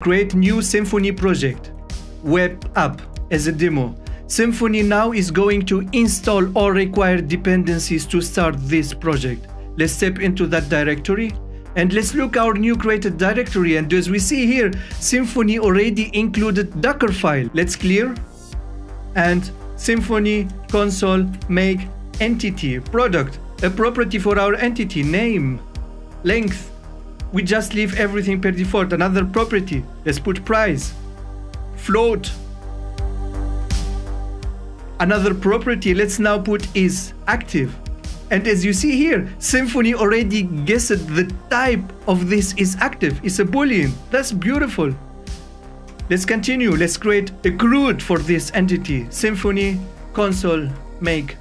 create new Symfony project, web app as a demo. Symfony now is going to install all required dependencies to start this project. Let's step into that directory and let's look our new created directory and as we see here, Symfony already included Docker file. Let's clear and Symfony console make entity product, a property for our entity name, length. We just leave everything per default. Another property. Let's put price, float. Another property. Let's now put is active. And as you see here, Symfony already guessed the type of this is active. It's a boolean. That's beautiful. Let's continue. Let's create a CRUD for this entity. Symfony console make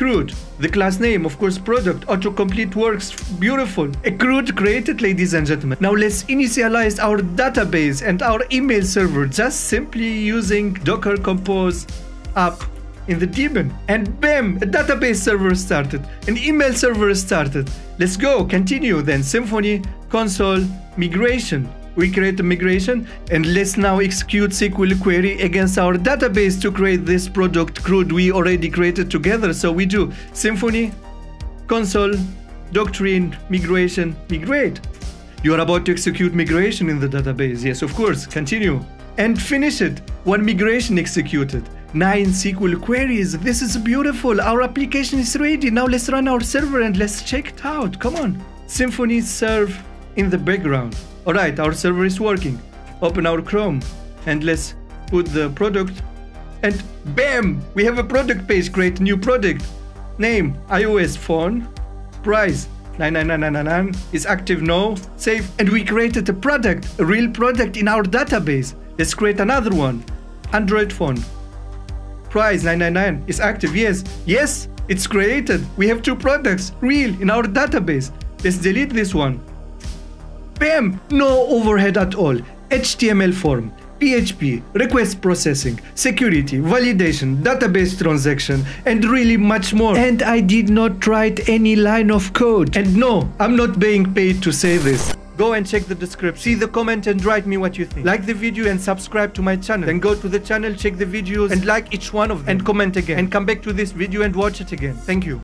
CRUD. The class name, of course, product, autocomplete works, beautiful. A CRUD created, ladies and gentlemen. Now let's initialize our database and our email server just simply using docker compose app in the daemon. And bam, a database server started, an email server started. Let's go, continue then. Symfony console migration. We create migration and let's now execute SQL query against our database to create this product CRUD we already created together. So we do Symfony console doctrine migration migrate. You are about to execute migration in the database. Yes, of course. Continue and finish it. One migration executed. Nine SQL queries. This is beautiful. Our application is ready. Now let's run our server and let's check it out. Come on. Symfony serve in the background. Alright, our server is working. Open our Chrome and let's put the product and BAM! We have a product page. Create new product. Name iOS phone. Price 99999 is active now. Save. And we created a product, a real product in our database. Let's create another one. Android phone. Price 999 is active. Yes. Yes, it's created. We have two products real in our database. Let's delete this one. Bam! No overhead at all. HTML form, PHP, request processing, security, validation, database transaction, and really much more. And I did not write any line of code. And no, I'm not being paid to say this. Go and check the description, see the comment and write me what you think. Like the video and subscribe to my channel. Then go to the channel, check the videos and like each one of them. And comment again. And come back to this video and watch it again. Thank you.